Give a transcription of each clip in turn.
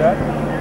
projeto.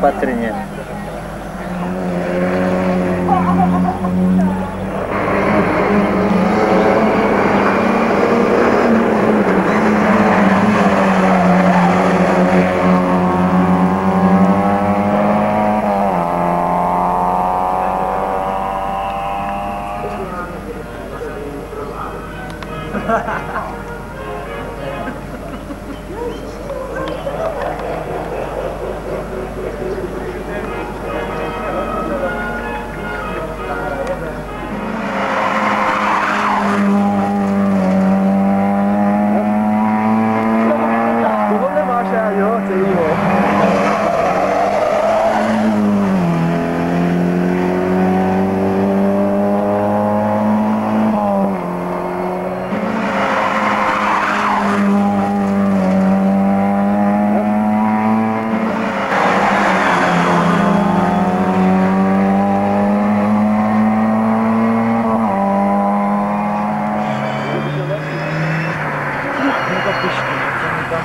baterainya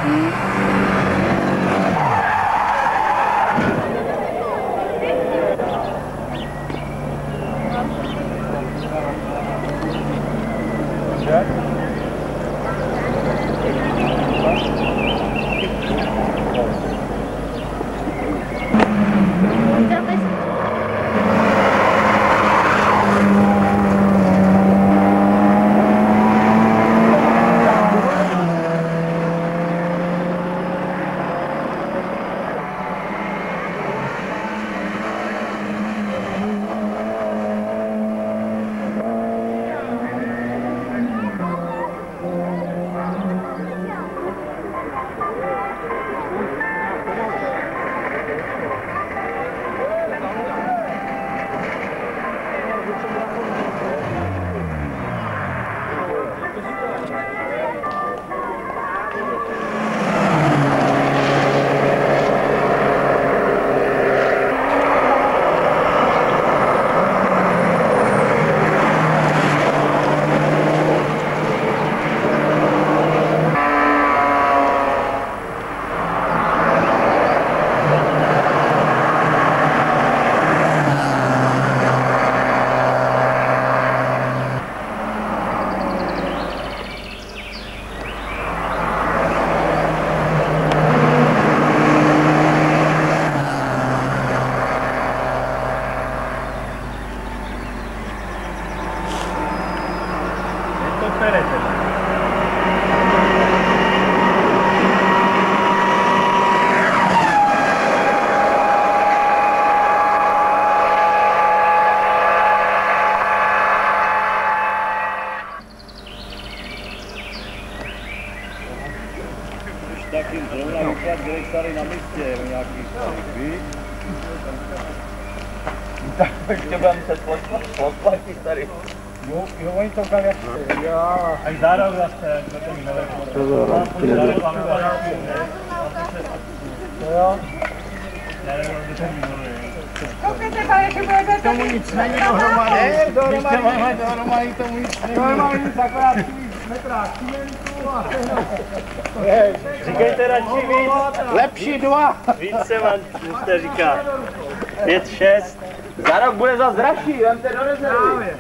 Mm-hmm. Opatrně. nějaký starý byt. Tak ještě budeme muset podplatit tady. Jo, jo, oni to kali jak Já. Až za rok zase, to to mi máme To jo. Koukejte, pane, že budete Tomu nic není dohromady. Ne, dohromady, dohromady tomu nic není. Dohromady nic, akorát metra cimentu a Říkejte radši víc. Lepší dva. Víc se vám musíte říkat. Pět, šest. Za rok bude zase dražší, vemte do rezervy. Právě.